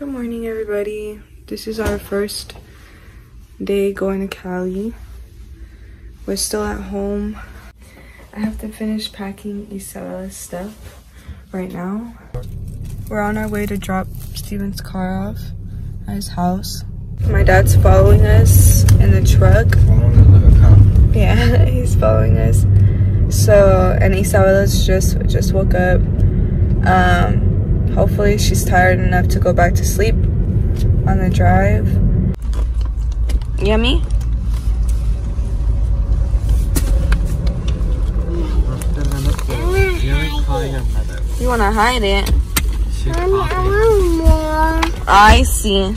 Good morning, everybody. This is our first day going to Cali. We're still at home. I have to finish packing Isabella's stuff right now. We're on our way to drop Steven's car off at his house. My dad's following us in the truck. Yeah, he's following us. So, and Isabella's just just woke up. Um, hopefully she's tired enough to go back to sleep on the drive. Yummy? You wanna hide it? Mommy, I want more. I see.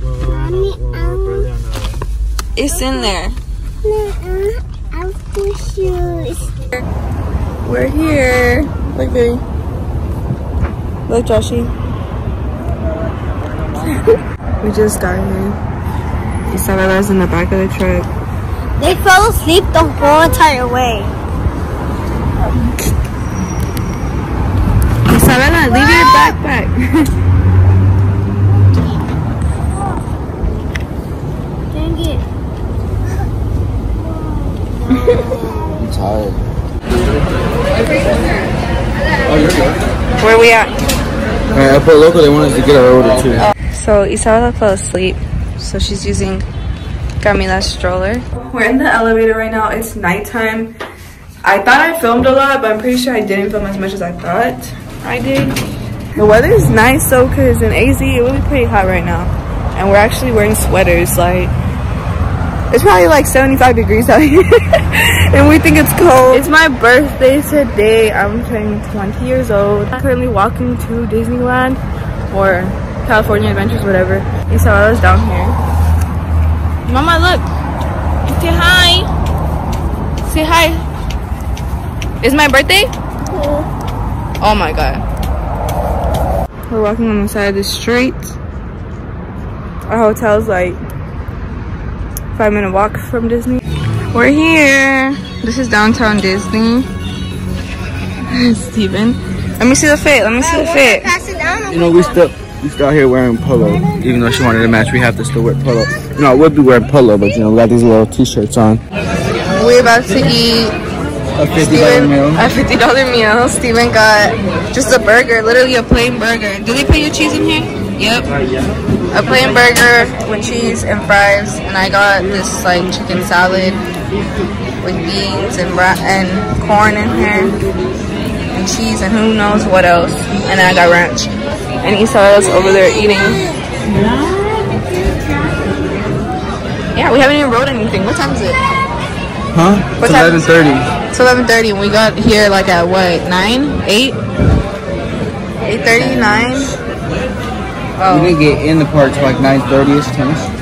Mommy, I want It's in there. more. I want shoes. We're here. Look, baby. Look, Joshy. we just got here. Isabella's in the back of the truck. They fell asleep the whole entire way. Isabella, leave your backpack. Dang it. I'm tired. Where we at? Alright, I put local, they want us to get our order too. So Isabella fell asleep, so she's using Camila's stroller. We're in the elevator right now. It's nighttime. I thought I filmed a lot, but I'm pretty sure I didn't film as much as I thought I did. The weather is nice though, cause in AZ it will be pretty hot right now, and we're actually wearing sweaters. Like it's probably like 75 degrees out here, and we think it's cold. It's my birthday today. I'm turning 20 years old. I'm currently walking to Disneyland or California Adventures, whatever. Isabella's down here. Mama, look. Say hi. Say hi. Is my birthday? Oh my god. We're walking on the side of the street. Our hotel's like five minute walk from Disney. We're here. This is downtown Disney. Steven. Let me see the fit. Let me see the fit. Pass it down. You know, we still we still here wearing polo. Even though she wanted to match, we have to still wear polo. You know, I would be wearing polo, but you know, we got these little t-shirts on. We're about to eat A $50 Steven, meal. a $50 meal. Steven got just a burger, literally a plain burger. Do they put your cheese in here? Yep. A plain burger with cheese and fries. And I got this like chicken salad with beans and and corn in here. And cheese and who knows what else. And I got ranch. And Isabella's over there eating. Yeah, we haven't even wrote anything. What time is it? Huh? What It's time? 11:30. It's 11:30 and we got here like at what? 9? 8? 8:30, 9? Oh. We Oh. didn't get in the park till like 9:30ish, 10ish.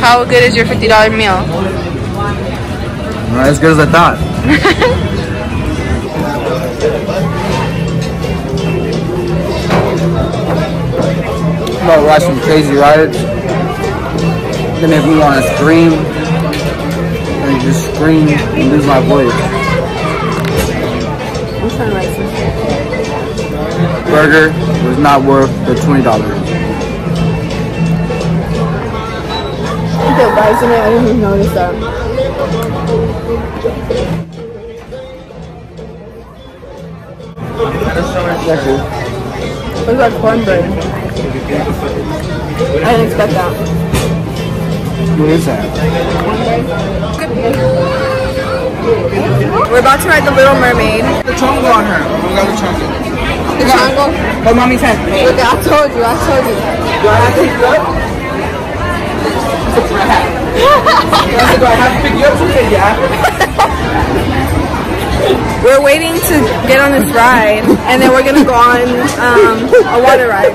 How good is your $50 meal? Not as good as I thought. I'm about to watch some crazy rides. They if me want to scream and just scream and lose my voice. Burger was not worth the twenty dollars. You put rice in it, I didn't even notice that. What about cornbread? I didn't expect that. What is that? We're about to ride the Little Mermaid. The chongo on her. We got the chongo. The jungle. Oh, mommy's hand. Look, I told you, I told you. Do I have to pick you up? Do I have to pick you up? She said, yeah. We're waiting to get on this ride, and then we're gonna go on um, a water ride.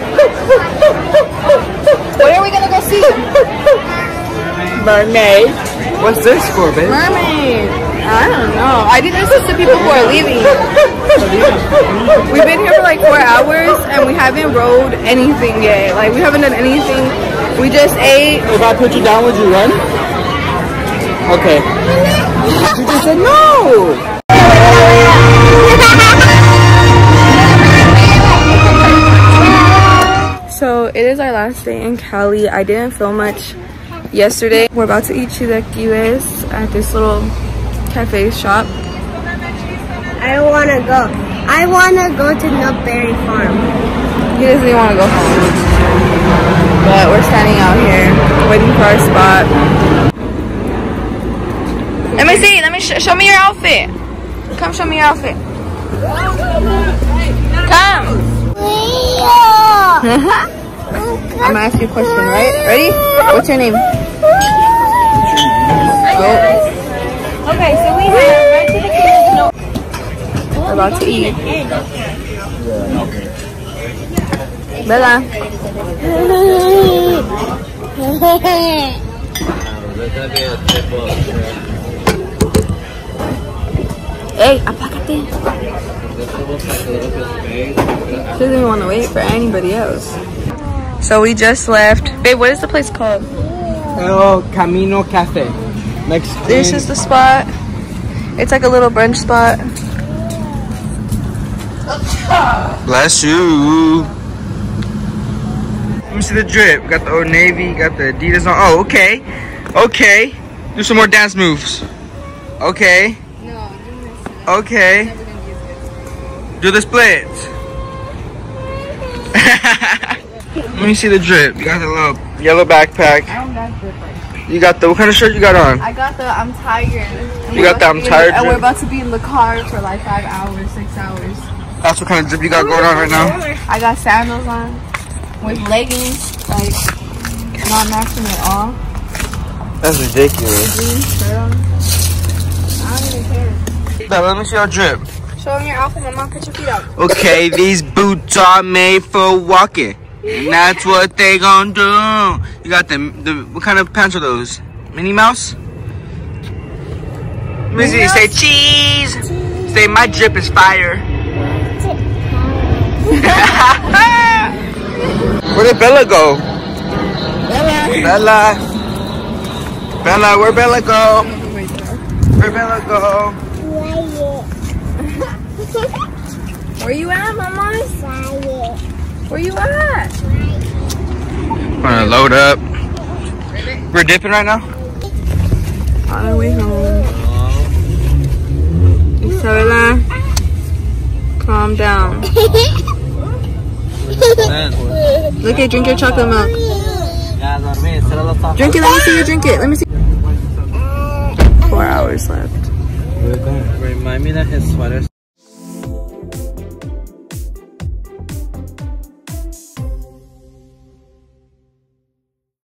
What are we gonna go see? Mermaid. What's this for, babe? Mermaid. I don't know. I think this is the people who are leaving. We've been here for like four hours, and we haven't rode anything yet. Like we haven't done anything. We just ate. If I put you down, would you run? Okay. She just said no. So it is our last day in Cali. I didn't film much yesterday. We're about to eat chilaquiles at this little cafe shop. I don't want to go. I want to go to Knott's Berry Farm. He doesn't even want to go home. But we're standing out here waiting for our spot. Let me see. Let me sh show me your outfit. Come show me your outfit. Come. I'm gonna ask you a question, right? Ready? What's your name? Oh, Okay, so we have right to the kitchen. No. we're about to eat. Bella. Hey, apágate. She doesn't even want to wait for anybody else. So we just left. Babe, what is the place called? El Camino Cafe. Mexican. This is the spot. It's like a little brunch spot. Bless you. Let me see the drip. Got the Old Navy, got the Adidas on. Oh, okay. Okay. Do some more dance moves. Okay. Okay. Do the splits. Let me see the drip. You got the little yellow backpack. I don't got drip right You got the, what kind of shirt you got on? I got the I'm tired. And You got the I'm tired And we're about to be in the car for like five hours, six hours. That's what kind of drip you got going on right now? I got sandals on with leggings, like not matching at all. That's ridiculous. Jeans, shirt on. I don't even care. Bella, let me see your drip. Show them your outfit, Mama. Put your feet up. Okay, these boots are made for walking. And that's what they gonna do. You got them, the, what kind of pants are those? Minnie Mouse? Let me see, say cheese. Say my drip is fire. Where did Bella go? Bella. Bella, where Bella go? Where Bella go? Where you at, Mama? Where you at? Gonna load up. We're dipping right now? On our way home. Isabella, calm down. Look at drink your chocolate milk. Drink it. Let me see you drink it. Let me see. Four hours left. Remind me that his sweater's